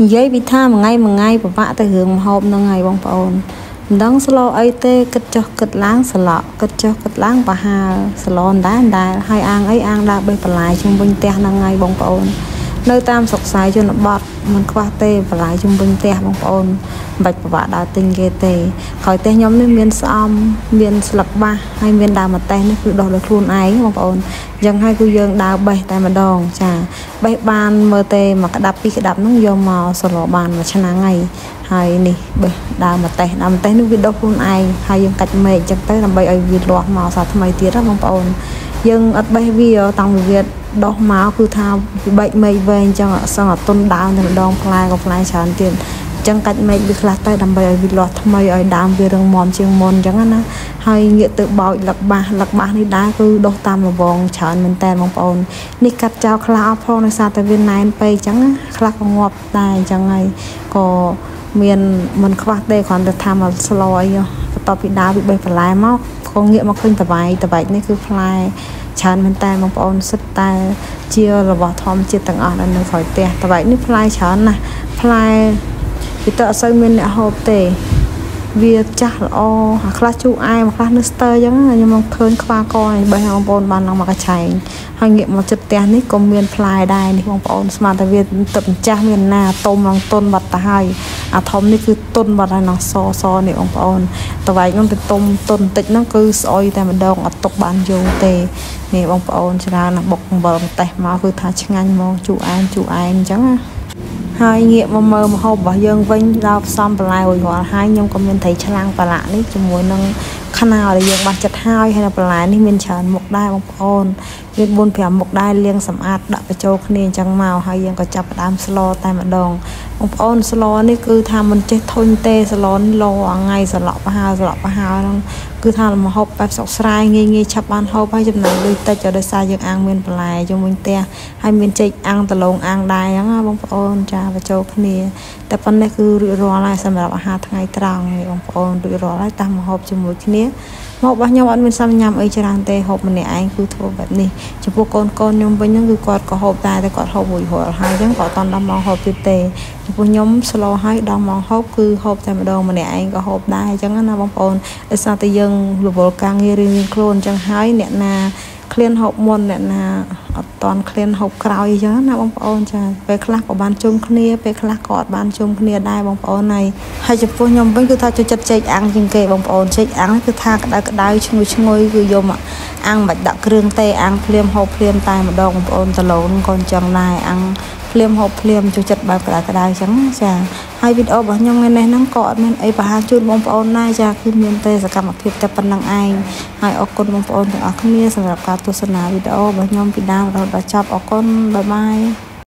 និយាយពីថាមួយថ្ងៃមួយថ្ងៃពិបាកទៅរឿងម្ហូបហ្នឹងហើយបងប្អូនមិនដឹងស្លោអីទេគិតចុះគិតឡើងស្លក់គិតចុះគិតឡើងប្រហាលស្លោដែរដែរហើយអាងអីអាងដើរបេះបន្លាយជុំវិញផ្ទះហ្នឹងហើយបងប្អូន នៅតាមស្រុកស្រែជនបទមិនខ្វះទេបន្លាយជុំវិញផ្ទះបងប្អូនមិនបាច់ពិបាកដើរទិញគេទេក្រោយផ្ទះខ្ញុំនេះមានស្អំមានស្លឹកបាសហើយមានដើមម្ទេសនេះគឺដុះដោយខ្លួនឯងបងប្អូនអញ្ចឹងហើយគឺយើងដើរបេះតែម្ដងចាបេះបានមើលទេមួយក្តាប់ពីរក្តាប់ហ្នឹងយកមកសឡបានមួយឆ្នាំហើយហើយនេះបេះដើមម្ទេសដើមម្ទេសនេះវាដុះខ្លួនឯងហើយយើងកាច់មែកអញ្ចឹងទៅដើម្បីឲ្យវាលាស់មកសាថ្មីទៀតណាបងប្អូន យើងអត់បេះវាតាំងពីវាដោះមកគឺថាវាបែកមែកវែងអញ្ចឹងអត់សឹងអត់ទុនដើមតែម្ដងផ្លែក៏ផ្លែច្រើនទៀតចឹងកាច់មែកវាខ្លះទៅដើម្បីឲ្យវាលាស់ថ្មីឲ្យដើមវារឹងមាំជាងមុនអញ្ចឹងណាហើយងាកទៅបោចលឹកបាសលឹកបាសនេះដែរគឺដុះតាមរវងច្រើនមែនតើបងប្អូននេះកាត់ចោលខ្លះអស់ផងដោយសារតែវាណែនពេកអញ្ចឹងខ្លះក៏ងាប់ដែរអញ្ចឹងហើយក៏មានមិនខ្វះទេគ្រាន់តែថាមកស្លអីបន្ទាប់ពីដើរពីបេះបន្លែមក ក៏ងាកមកឃើញតវ៉ៃតវ៉ៃនេះគឺផ្លែច្រើនមែនតើបងប្អូនសិតតែជារបស់ធម្មជាតិទាំងអស់ដែលនៅក្រោយផ្ទះតវ៉ៃនេះផ្លែច្រើនណាស់ផ្លែវាទៅអត់សូវមានអ្នកហូបទេវាចាស់ល្អអាខ្លះជូរអែមខ្លះនៅស្ទើអញ្ចឹងខ្ញុំមកឃើញខ្វាកនេះបើបងប្អូនបានឡើងមកកញ្ឆែងហើយងាកមកចិត្តផ្ទះនេះក៏មានផ្លែដែរនេះបងប្អូនស្មានតែវាទឹកម្ចាស់មានណាតុំឡើងតុនបាត់ទៅហើយ អាធំនេះគឺតុនបាត់ហើយនឹងសសនេះបងប្អូនតវ៉ែកនោះទៅតុំតុនតិចហ្នឹងគឺស្អុយតែម្ដងអត់ទុកបានយូរទេនេះបងប្អូនច្រើនណាស់បុកអំបិលម្ទេសមកគឺថាឆ្ងាញ់ហ្មងជូរអែមជូរអែមអញ្ចឹងណាហើយងាកមកមើលម្ហូបរបស់យើងវិញដល់ផ្សំបន្លែរួចរាល់ហើយខ្ញុំក៏មានត្រីឆ្លាំងប្រឡាក់នេះជាមួយនឹង ខ្នោដែលយើងបាសចិត្តហើយហើយនៅបន្លែនេះមានច្រើនមុខដែរបងប្អូនមាន4 5មុខដែរលាងសម្អាតដាក់បញ្ចូលគ្នាអញ្ចឹងមកហើយយើងក៏ចាប់ផ្ដើមស្លតែម្ដងបងប្អូនស្លនេះគឺថាមិនចេះធុញទេស្លនេះលោថ្ងៃស្លក់ប្រហើស្លក់ប្រហើហ្នឹង គឺថាលំហូបបែបសុកស្រែងាយងាយឆាប់បានហូបហើយចំណេញលុយតិចដោយសារយើងអាំងមានបន្លែជុំវិញផ្ទះហើយមានចេកអាំងដលងអាំងដែរហ្នឹងណាបងប្អូនចាបញ្ចូលគ្នាតែប៉ុណ្ណេះគឺរួចរាល់ហើយសម្រាប់អាហារថ្ងៃត្រង់នេះបងប្អូនរួចរាល់ហើយតាមម្ហូបជាមួយគ្នា មករបស់ខ្ញុំអត់មានសំញ៉ាំអីច្រើនទេហូបម្នាក់ឯងគឺធ្វើបែបនេះចំពោះកូនកូនខ្ញុំវិញហ្នឹងគឺគាត់ក៏ហូបដែរតែគាត់ហូបរួចរាល់ហើយអញ្ចឹងក៏អត់ដល់ម៉ោងហូបទៀតទេចំពោះខ្ញុំស្លោហើយដល់ម៉ោងហូបគឺហូបតែម្ដងម្នាក់ឯងក៏ហូបដែរអញ្ចឹងណាបងប្អូនដោយសារតែយើងរវល់ការងាររៀងៗខ្លួនអញ្ចឹងហើយអ្នកណាឃ្លានហូបមុនអ្នកណា អត់តន់ឃ្លានហូបក្រោយអញ្ចឹងណាបងប្អូនចាពេលខ្លះក៏បានជុំគ្នាពេលខ្លះក៏អត់បានជុំគ្នាដែរបងប្អូនហើយហើយចំពោះខ្ញុំវិញគឺថាចូលចិត្តចេកអាំងជាងគេបងប្អូនចេកអាំងគឺថាក្តៅក្តៅឈ្ងុយឈ្ងុយគឺយកមកអាំងមិនដាក់គ្រឿងទេអាំងភ្លាមហូបភ្លាមតែម្ដងបងប្អូនដឡូនក៏អញ្ចឹងដែរអាំងភ្លាមហូបភ្លាមចូលចិត្តបែបក្តៅក្តៅអញ្ចឹងចា ហើយវីដេអូរបស់ខ្ញុំថ្ងៃនេះហ្នឹងក៏អត់មានអីបង្ហាញជូនបងប្អូនដែរចាគឺមានតែសកម្មភាពតែប៉ុណ្្នឹងឯងហើយអរគុណបងប្អូនទាំងអស់គ្នាសម្រាប់ការទស្សនាវីដេអូរបស់ខ្ញុំពីដើមរហូតដល់ចប់អរគុណបាយបាយ